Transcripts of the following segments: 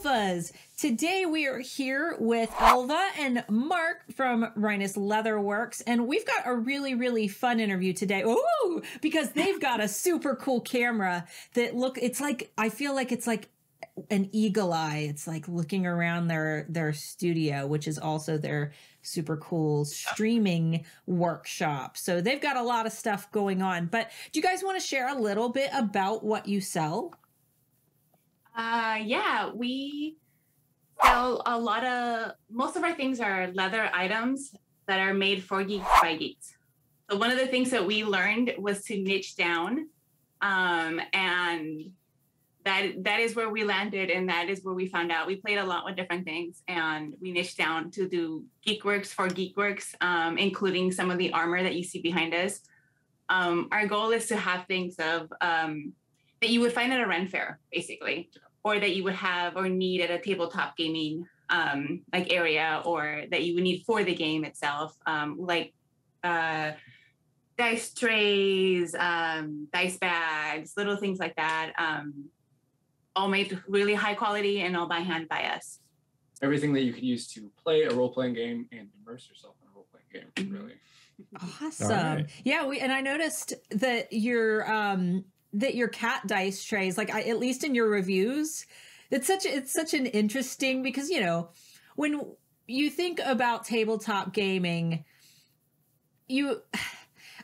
Alphas? Today we are here with Elva and Mark from Rinus Leatherworks, and we've got a really, really fun interview today. Ooh, because they've got a super cool camera that look, it's like, I feel like it's like an eagle eye. It's like looking around their their studio, which is also their super cool streaming workshop. So they've got a lot of stuff going on. But do you guys want to share a little bit about what you sell? Uh, yeah, we sell a lot of most of our things are leather items that are made for geeks by geeks. So one of the things that we learned was to niche down, um, and that that is where we landed, and that is where we found out we played a lot with different things, and we niched down to do GeekWorks for GeekWorks, um, including some of the armor that you see behind us. Um, our goal is to have things of um, that you would find at a Ren fair, basically, or that you would have or need at a tabletop gaming um, like area, or that you would need for the game itself, um, like uh, dice trays, um, dice bags, little things like that. Um, all made really high quality and all by hand by us. Everything that you could use to play a role playing game and immerse yourself in a role playing game, really. Awesome. right. Yeah, we and I noticed that your um that your cat dice trays, like I at least in your reviews, it's such a, it's such an interesting because you know when you think about tabletop gaming, you.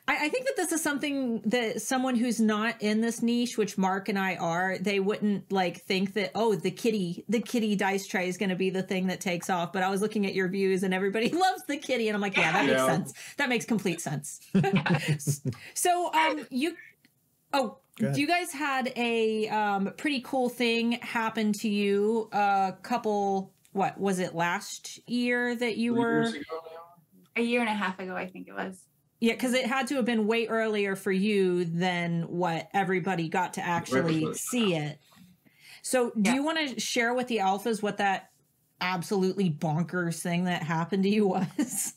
I, I think that this is something that someone who's not in this niche, which Mark and I are, they wouldn't like think that oh the kitty the kitty dice tray is going to be the thing that takes off. But I was looking at your views and everybody loves the kitty, and I'm like, yeah, that makes Yeah. sense. That makes complete sense. so um you oh. You guys had a um pretty cool thing happen to you a couple what was it last year that you Three were years ago now? A year and a half ago, I think it was. yeah because it had to have been way earlier for you than what everybody got to actually see it so do Yeah. you want to share with the alphas what that absolutely bonkers thing that happened to you was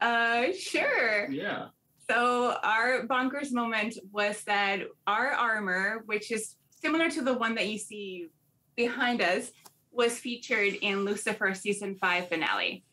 Uh, sure. Yeah. So our bonkers moment was that our armor, which is similar to the one that you see behind us, was featured in Lucifer season five finale.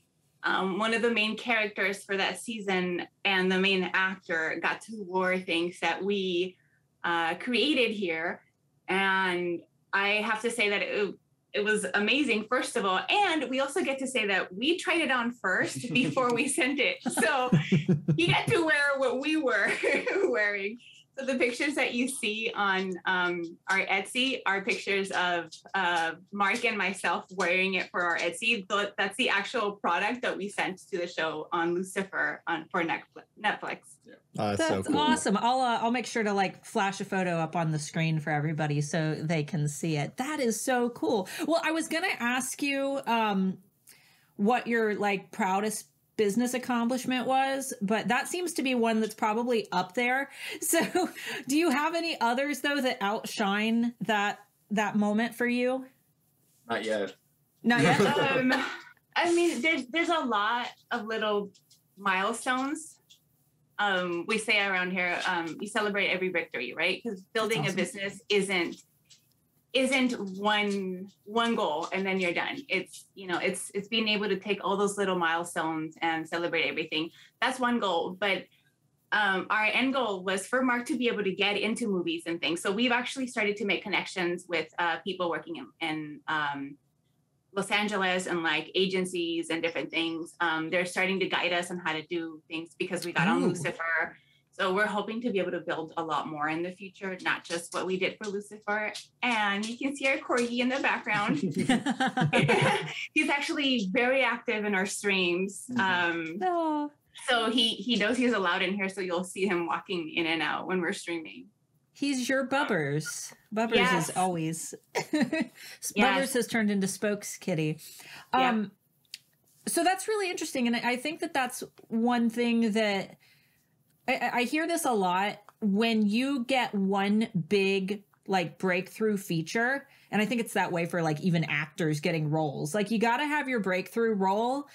Um, one of the main characters for that season and the main actor got to wear things that we uh, created here, and I have to say that it, it was amazing. First of all, and we also get to say that we tried it on first before we sent it. So you got to wear what we were wearing. So the pictures that you see on um, our Etsy are pictures of uh, Mark and myself wearing it for our Etsy. Th- That's the actual product that we sent to the show on Lucifer on for Netflix. Netflix. Oh, that's, That's so cool. awesome. I'll uh, I'll make sure to like flash a photo up on the screen for everybody so they can see it. That is so cool. Well, I was gonna ask you um, what your like proudest business accomplishment was, but that seems to be one that's probably up there. So, do you have any others though that outshine that that moment for you? Not yet. Not yet. um, I mean, there's there's a lot of little milestones. Um, we say around here, um, you celebrate every victory, right? Because building awesome. a business isn't isn't one one goal and then you're done. It's you know, it's it's being able to take all those little milestones and celebrate everything. That's one goal, but um, our end goal was for Mark to be able to get into movies and things. So we've actually started to make connections with uh, people working in, in um, Los Angeles and like agencies and different things. Um, they're starting to guide us on how to do things because we got on Lucifer. So we're hoping to be able to build a lot more in the future, not just what we did for Lucifer. And you can see our corgi in the background. He's actually very active in our streams. Um, Oh, so he he knows he's allowed in here, so you'll see him walking in and out when we're streaming. He's your Bubbers. Bubbers Yes. is always. Bubbers Yes. has turned into Spokes Kitty. Yeah. Um, so that's really interesting, and I I think that that's one thing that I- I, hear this a lot when you get one big like breakthrough feature, and I think it's that way for like even actors getting roles. Like you got to have your breakthrough role.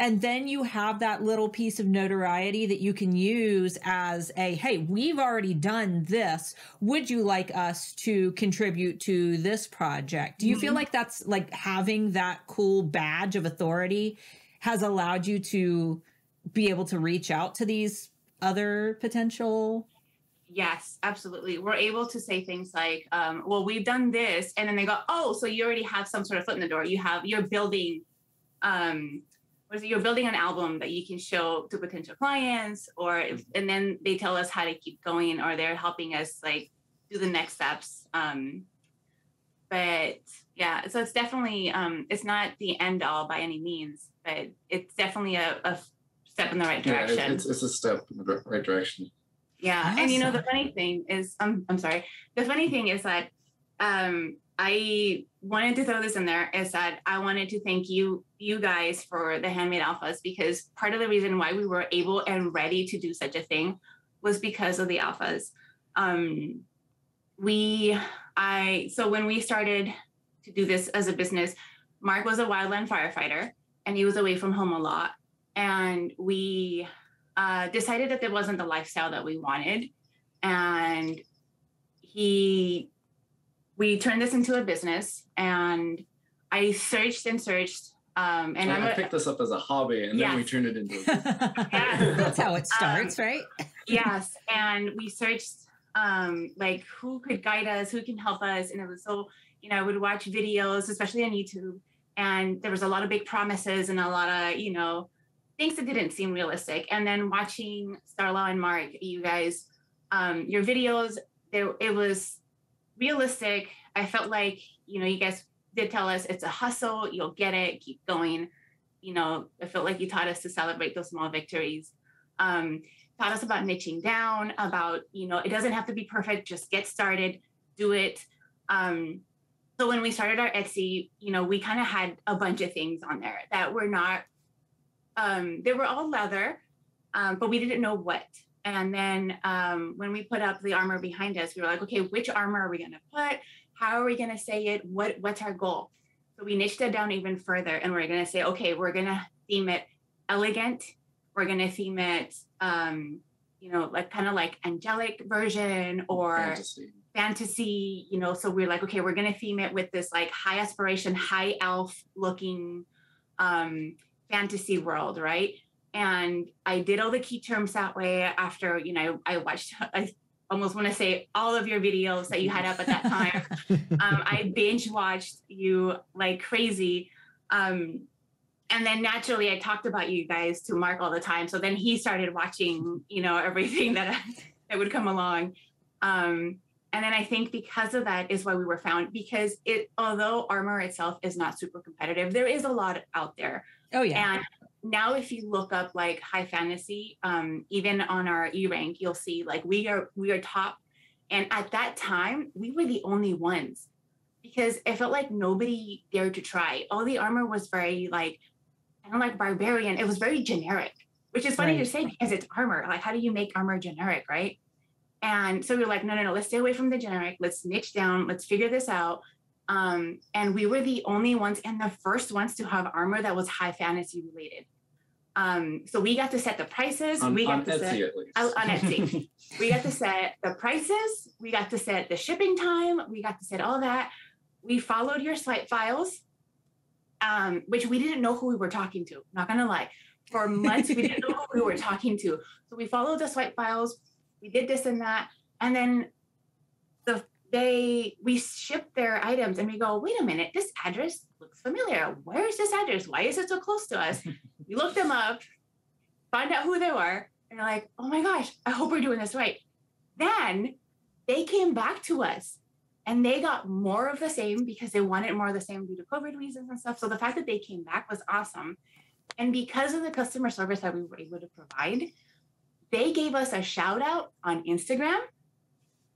And then you have that little piece of notoriety that you can use as a, hey, we've already done this. Would you like us to contribute to this project? Do you mm-hmm. feel like that's like having that cool badge of authority has allowed you to be able to reach out to these other potential Yes, absolutely. We're able to say things like, um, well, we've done this. And then they go, oh, so you already have some sort of foot in the door. You have, you're building, um, it? You're building an album that you can show to potential clients or, if, and then they tell us how to keep going or they're helping us like do the next steps. Um, but yeah, so it's definitely, um, it's not the end all by any means, but it's definitely a, a step in the right direction. Yeah, it's, it's a step in the right direction. Yeah. Awesome. And you know, the funny thing is, um, I'm sorry. The funny thing is that um, I wanted to throw this in there is that I wanted to thank you, you guys for the handmade alphas because part of the reason why we were able and ready to do such a thing was because of the alphas. Um, we, I, so when we started to do this as a business, Mark was a wildland firefighter and he was away from home a lot. And we uh, decided that it wasn't the lifestyle that we wanted. And he, we turned this into a business and I searched and searched. Um, and I, I picked this up as a hobby and yes. then we turned it into a yeah. That's how it starts, um, right? yes. And we searched um, like who could guide us, who can help us. And it was so, you know, I would watch videos, especially on YouTube, and there was a lot of big promises and a lot of, you know, things that didn't seem realistic. And then watching Starla and Mark, you guys, um, your videos, there it was realistic. I felt like, you know, you guys did tell us it's a hustle, you'll get it, keep going. You know, I felt like you taught us to celebrate those small victories. Um, taught us about niching down, about, you know, it doesn't have to be perfect, just get started, do it. Um, so when we started our Etsy, you know, we kind of had a bunch of things on there that were not um, they were all leather, um, but we didn't know what. And then um, when we put up the armor behind us, we were like, okay, which armor are we going to put? How are we going to say it? What What's our goal? So we niched it down even further, and we're going to say, okay, we're going to theme it elegant. We're going to theme it, um, you know, like kind of like angelic version or fantasy. fantasy. You know, so we're like, okay, we're going to theme it with this like high aspiration, high elf looking um fantasy world, right? And I did all the key terms that way after, you know, I watched, I almost want to say all of your videos that you had up at that time. um, I binge watched you like crazy. Um, and then naturally I talked about you guys to Mark all the time. So then he started watching, you know, everything that, that would come along. Um, and then I think because of that is why we were found because it although armor itself is not super competitive, there is a lot out there. Oh yeah. And now if you look up like high fantasy, um, even on our E rank, you'll see like we are we are top. And at that time, we were the only ones because it felt like nobody dared to try. All the armor was very like kind of like barbarian. It was very generic, which is funny right. to say because it's armor. Like, how do you make armor generic, right? And so we were like, no, no, no, let's stay away from the generic. Let's niche down. Let's figure this out. Um, and we were the only ones and the first ones to have armor that was high fantasy related. Um, so we got to set the prices. On, we got on to Etsy set at least. on Etsy. we got to set the prices. We got to set the shipping time. We got to set all that. We followed your swipe files, um, which we didn't know who we were talking to. Not gonna lie, for months we didn't know who we were talking to. So we followed the swipe files. We did this and that, and then the they we ship their items and we go wait a minute this address looks familiar. Where is this address? Why is it so close to us? We look them up find out who they are and they're like oh my gosh i hope we're doing this right. Then they came back to us and they got more of the same because they wanted more of the same due to covid reasons and stuff. So the fact that they came back was awesome. And because of the customer service that we were able to provide they gave us a shout out on instagram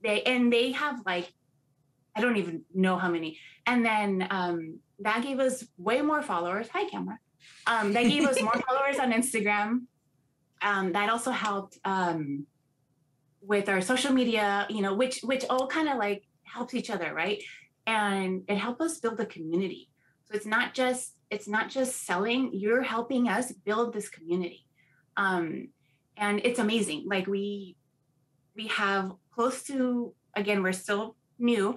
they and they have like I don't even know how many. And then um, that gave us way more followers. Hi, camera. Um, that gave us more followers on Instagram. Um, that also helped um, with our social media, you know, which which all kind of like helps each other, right? And it helped us build a community. So it's not just it's not just selling. You're helping us build this community, um, and it's amazing. Like we we have close to again we're still new,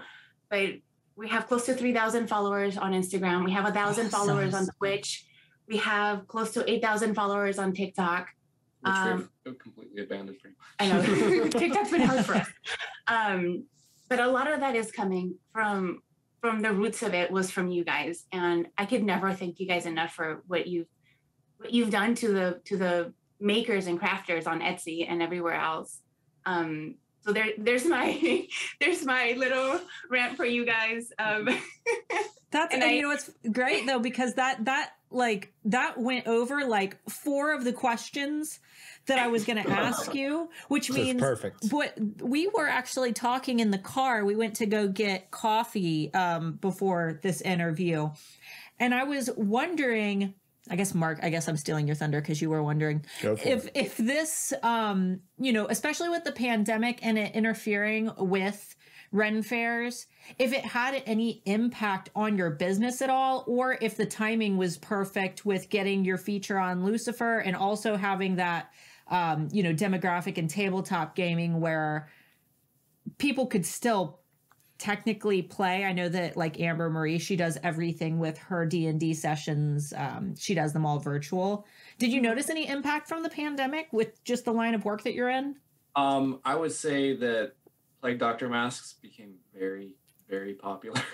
but we have close to three thousand followers on Instagram. We have a thousand Awesome. followers on Twitch. We have close to eight thousand followers on TikTok. Which Um, we've completely abandoned pretty much. I know TikTok's been hard for us. Um, but a lot of that is coming from from the roots of it was from you guys, and I could never thank you guys enough for what you've what you've done to the to the makers and crafters on Etsy and everywhere else. Um, so there there's my there's my little rant for you guys. Um, That's And and, I- you know what's great though because that that like that went over like four of the questions that I was going to ask you, which So it's means perfect. what we were actually talking in the car. We went to go get coffee um, before this interview, and I was wondering. I guess Mark. I guess I'm stealing your thunder because you were wondering if it. if this um you know especially with the pandemic and it interfering with ren fairs if it had any impact on your business at all or if the timing was perfect with getting your feature on lucifer and also having that um you know demographic in tabletop gaming where people could still technically play i know that like amber marie she does everything with her d&d sessions um, she does them all virtual did you notice any impact from the pandemic with just the line of work that you're in Um, I would say that plague doctor masks became very, very popular.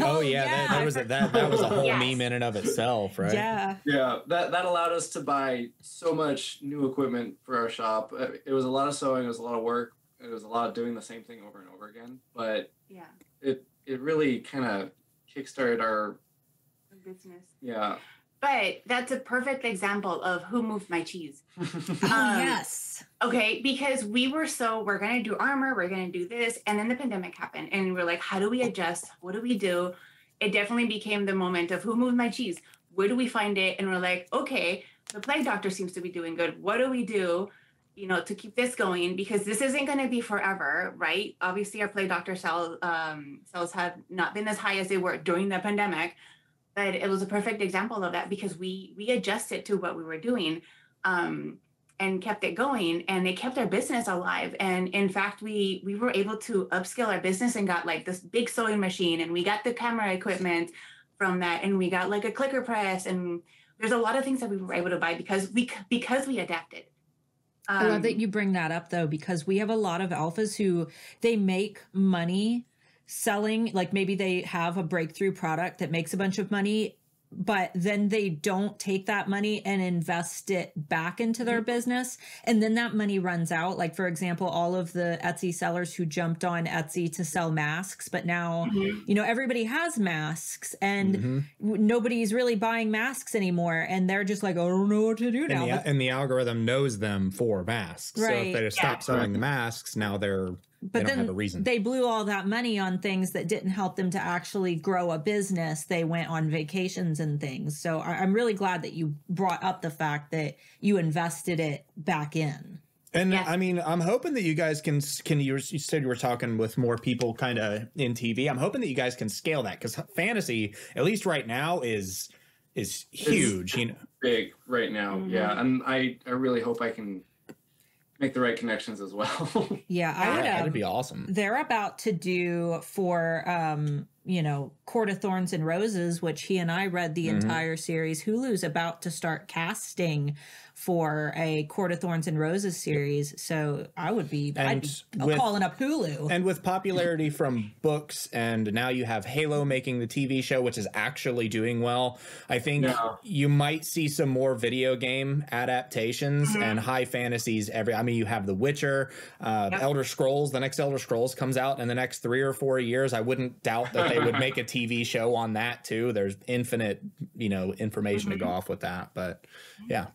Oh, yeah, That, that was a, that that was a whole Yes. meme in and of itself, right? yeah yeah, that that allowed us to buy so much new equipment for our shop. Uh, It was a lot of sewing, it was a lot of work, it was a lot of doing the same thing over and over again. But yeah, it it really kind of kickstarted our business. yeah. But that's a perfect example of who moved my cheese. oh, Um, yes Okay, because we were so we're gonna do armor, we're gonna do this, and then the pandemic happened, and we're like, how do we adjust? What do we do? It definitely became the moment of who moved my cheese? Where do we find it? And we're like, okay, the plague doctor seems to be doing good. What do we do? You know, to keep this going because this isn't going to be forever, right? Obviously, our play doctor sell, um, sales have not been as high as they were during the pandemic, but it was a perfect example of that because we we adjusted to what we were doing. Um, and kept it going and it kept our business alive and in fact we we were able to upscale our business and got like this big sewing machine and we got the camera equipment from that and we got like a clicker press and there's a lot of things that we were able to buy because we because we adapted I love Um, that you bring that up though, because we have a lot of alphas who they make money selling, like maybe they have a breakthrough product that makes a bunch of money, but then they don't take that money and invest it back into their business. And then that money runs out. Like, for example, all of the Etsy sellers who jumped on Etsy to sell masks, but now, Mhm. you know, everybody has masks and Mhm. nobody's really buying masks anymore. And they're just like, I don't know what to do now. And the, and the algorithm knows them for masks. So if they just stop selling the masks, now they're but they don't then have a reason. they blew all that money on things that didn't help them to actually grow a business. They went on vacations and things. So I, I'm really glad that you brought up the fact that you invested it back in. And Yes. I mean, I'm hoping that you guys can can you, you said you were talking with more people kind of in TV. I'm hoping that you guys can scale that because fantasy, at least right now, is is huge. You know, big right now. Mhm. Yeah, and I I really hope I can make the right connections as well. Yeah, I yeah, would. that'd Um, be awesome. they're about to do for um you know court of thorns and roses which he and i read the Mhm. entire series hulu's about to start casting for a court of thorns and roses series so i would be i'd be with- calling up hulu And with popularity from books, and now you have Halo making the TV show, which is actually doing well. I think Yeah. you might see some more video game adaptations Mhm. and high fantasies. Every, I mean, you have The Witcher, uh, Yep. Elder Scrolls. The next Elder Scrolls comes out in the next three or four years. I wouldn't doubt that they would make a TV show on that too. There's infinite, you know, information to go off with that. But yeah, You-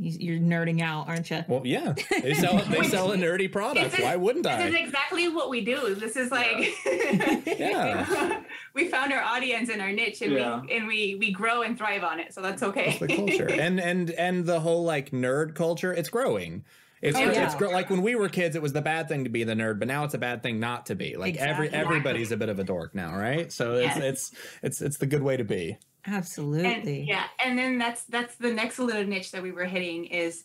you're nerding out aren't you well, yeah, they sell they sell a nerdy product. This is- Why wouldn't this is exactly what we do. This is like Yeah. we found our audience and our niche and Yeah. we and we we grow and thrive on it so that's okay. It's the culture. And and and the whole like nerd culture it's growing. It's Oh, it's yeah. grow- like when we were kids it was the bad thing to be the nerd but now it's a bad thing not to be. Like every everybody's a bit of a dork now right? So it's Yes. it's it's it's the good way to be Absolutely. And, yeah, and then that's that's the next little niche that we were hitting is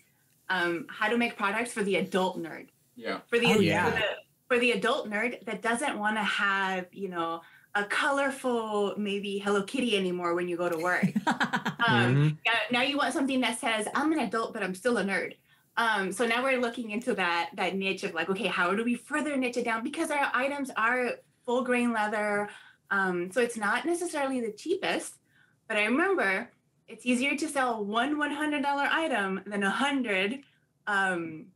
um, how to make products for the adult nerd. Yeah. For the, Oh, for yeah. the for the adult nerd that doesn't want to have you know a colorful maybe Hello Kitty anymore when you go to work. Um, Mhm. now, now you want something that says I'm an adult, but I'm still a nerd. Um, so now we're looking into that that niche of like, okay, how do we further niche it down? Because our items are full grain leather, um, so it's not necessarily the cheapest. But I remember it's easier to sell one one hundred dollar item than a hundred um,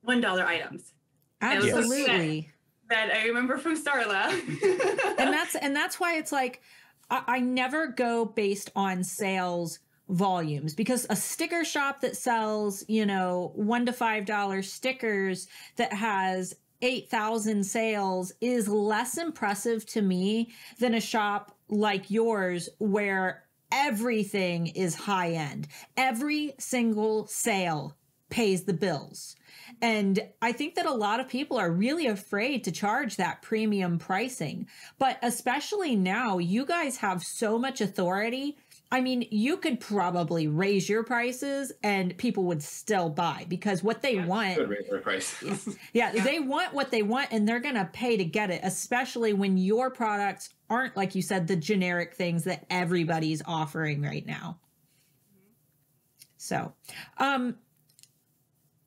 one dollar items. Yes. Absolutely. That I remember from Starla. and that's and that's why it's like I, I never go based on sales volumes because a sticker shop that sells you know one to five dollar stickers that has 8000 sales is less impressive to me than a shop like yours where everything is high end every single sale pays the bills and I think that a lot of people are really afraid to charge that premium pricing. But especially now, you guys have so much authority. I mean, you could probably raise your prices and people would still buy because what they want, raise their yeah, Yeah. they want what they want and they're going to pay to get it, especially when your products aren't, like you said, the generic things that everybody's offering right now. So, um,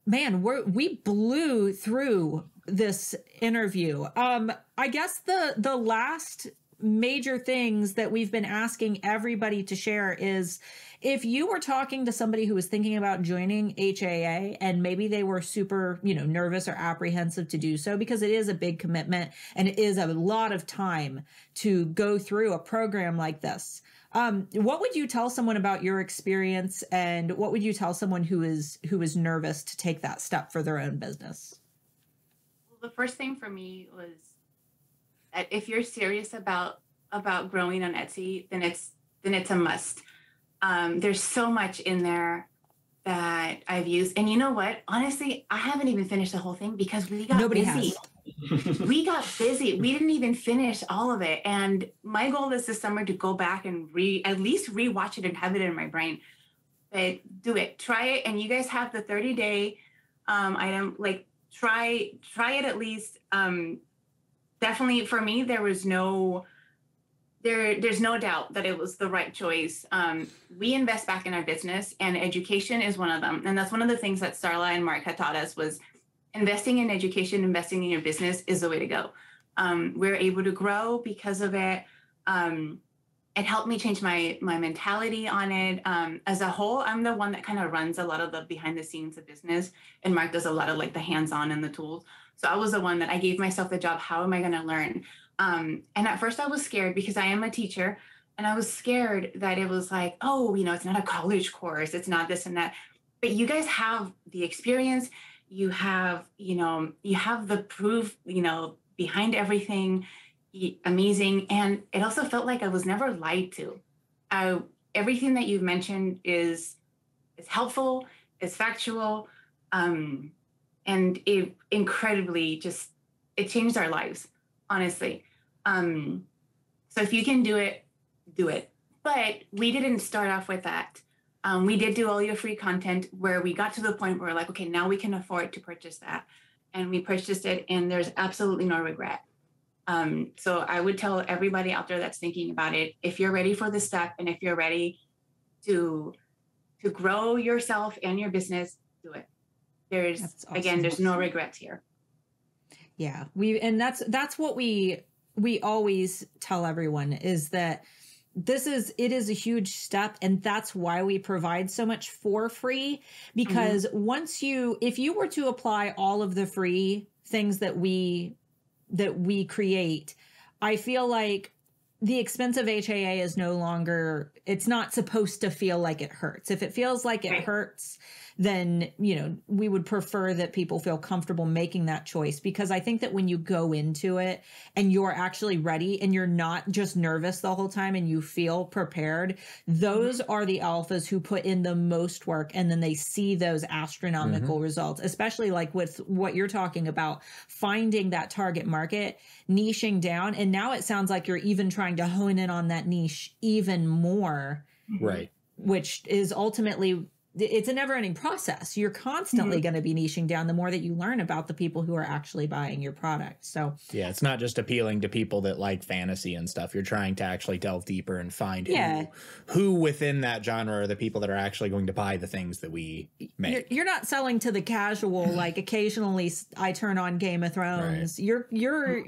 man, we're, we blew through this interview. Um, I guess the the last major things that we've been asking everybody to share is if you were talking to somebody who was thinking about joining HAA and maybe they were super, you know, nervous or apprehensive to do so because it is a big commitment and it is a lot of time to go through a program like this. Um, what would you tell someone about your experience and what would you tell someone who is who is nervous to take that step for their own business? Well, the first thing for me was if you're serious about about growing on Etsy, then it's then it's a must. Um, there's so much in there that I've used, and you know what? Honestly, I haven't even finished the whole thing because we got Nobody busy. has. we got busy. We didn't even finish all of it. And my goal is this summer to go back and re at least rewatch it and have it in my brain. But do it. Try it. And you guys have the 30 day um, item. Like try try it at least. Um, definitely for me, there was no there there's no doubt that it was the right choice. Um, we invest back in our business and education is one of them. And that's one of the things that Starla and Mark had taught us was investing in education, investing in your business is the way to go. Um, we're able to grow because of it. Um, it helped me change my my mentality on it. Um, as a whole, I'm the one that kind of runs a lot of the behind the scenes of business, and Mark does a lot of like the hands on and the tools. So I was the one that I gave myself the job. How am I going to learn? Um, and at first, I was scared because I am a teacher, and I was scared that it was like, oh, you know, it's not a college course, it's not this and that. But you guys have the experience you have you know you have the proof you know behind everything amazing and it also felt like i was never lied to everything that you've mentioned is is helpful is factual um, and it incredibly just it changed our lives honestly um, so if you can do it do it but we didn't start off with that um, we did do all your free content where we got to the point where we're like, okay, now we can afford to purchase that. And we purchased it, and there's absolutely no regret. Um, so I would tell everybody out there that's thinking about it, if you're ready for this step and if you're ready to to grow yourself and your business, do it. There's That's again, there's no regrets here. Yeah, we and that's that's what we we always tell everyone is that this is it is a huge step and that's why we provide so much for free because mm-hmm. once you if you were to apply all of the free things that we that we create i feel like the expense of HAA is no longer it's not supposed to feel like it hurts if it feels like it Right. hurts then you know we would prefer that people feel comfortable making that choice. Because i think that when you go into it and you're actually ready and you're not just nervous the whole time and you feel prepared those mm-hmm. are the alphas who put in the most work and then they see those astronomical mm-hmm. results especially like with what you're talking about finding that target market niching down. And now it sounds like you're even trying to hone in on that niche even more. Right. which is ultimately it's a never ending process. You're constantly going to be niching down the more that you learn about the people who are actually buying your product. So, Yeah, it's not just appealing to people that like fantasy and stuff. You're trying to actually delve deeper and find Yeah. who, who within that genre are the people that are actually going to buy the things that we make. you're, you're not selling to the casual like occasionally I turn on Game of Thrones. You're you're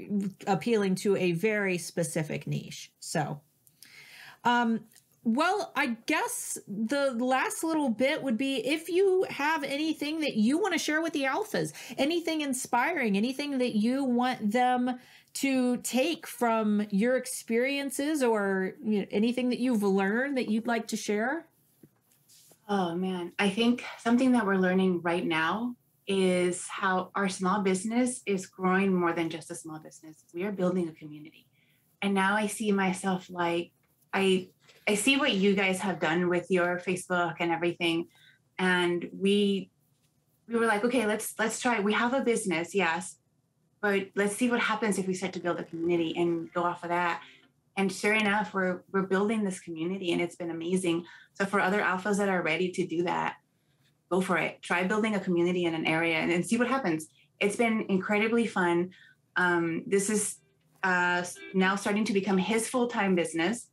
appealing to a very specific niche. So, um well, I guess the last little bit would be if you have anything that you want to share with the alphas, anything inspiring, anything that you want them to take from your experiences or you know, anything that you've learned that you'd like to share. Oh man, I think something that we're learning right now is how our small business is growing more than just a small business. We are building a community. And now I see myself like I I see what you guys have done with your Facebook and everything and we we were like, okay, let's let's try. We have a business, yes, but let's see what happens if we start to build a community and go off of that. And sure enough, we're we're building this community and it's been amazing. So for other alphas that are ready to do that, go for it. Try building a community in an area and, and see what happens. It's been incredibly fun. Um, this is uh, now starting to become his full-time business,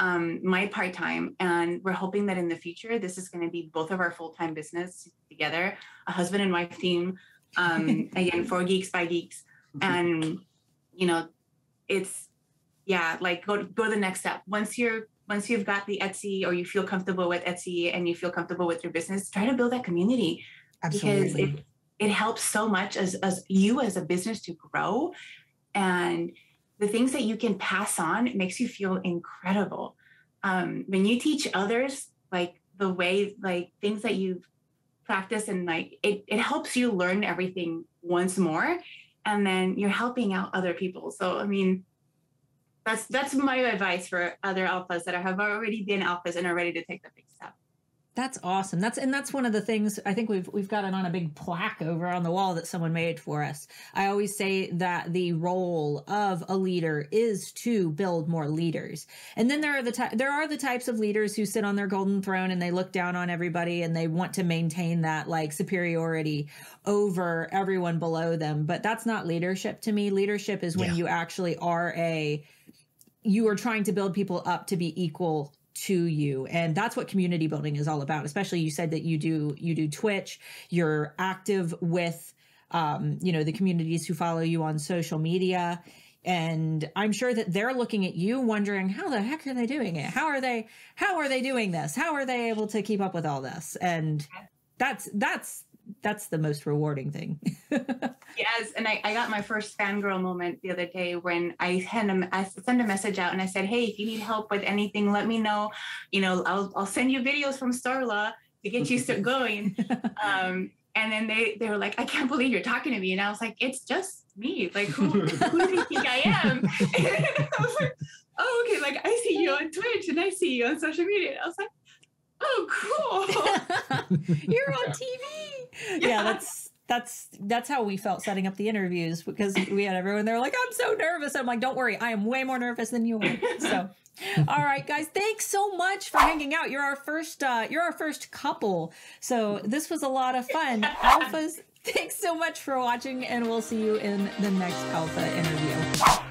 um, my part-time, and we're hoping that in the future this is going to be both of our full-time business together, a husband and wife team. Um, again, for geeks by geeks, and you know, it's yeah, like go go to the next step. Once you're once you've got the Etsy or you feel comfortable with Etsy and you feel comfortable with your business, try to build that community because it it helps so much as as you as a business to grow and the things that you can pass on it makes you feel incredible. Um, when you teach others like the way like things that you've practiced and like it, it helps you learn everything once more and then you're helping out other people. So i mean that's that's my advice for other alphas that have already been alphas and are ready to take the big step That's awesome. That's and that's one of the things I think we've we've got it on a big plaque over on the wall that someone made for us. I always say that the role of a leader is to build more leaders. And then there are the ty- there are the types of leaders who sit on their golden throne and they look down on everybody and they want to maintain that like superiority over everyone below them. But that's not leadership to me. Leadership is when Yeah. you actually are a you are trying to build people up to be equal to you. And that's what community building is all about especially you said that you do you do twitch. You're active with um, you know the communities who follow you on social media. And i'm sure that they're looking at you wondering how the heck are they doing it? How are they how are they doing this? How are they able to keep up with all this? And that's that's that's the most rewarding thing Yes, and I, I got my first fangirl moment the other day when I sent a, I sent a message out and I said, "Hey, if you need help with anything, let me know. You know, I'll I'll send you videos from Starla to get you going." um, and then they they were like, "I can't believe you're talking to me," and I was like, "It's just me. Like, who who do you think I am?" I was like, "Oh, okay. Like, I see you on Twitch and I see you on social media." And I was like, "Oh, cool." You're on TV. Yeah, that's that's that's how we felt setting up the interviews because we had everyone there like, I'm so nervous. I'm like, don't worry, I am way more nervous than you are. So all right, guys, thanks so much for hanging out. You're our first uh you're our first couple. So this was a lot of fun. Alphas, thanks so much for watching, and we'll see you in the next alpha interview.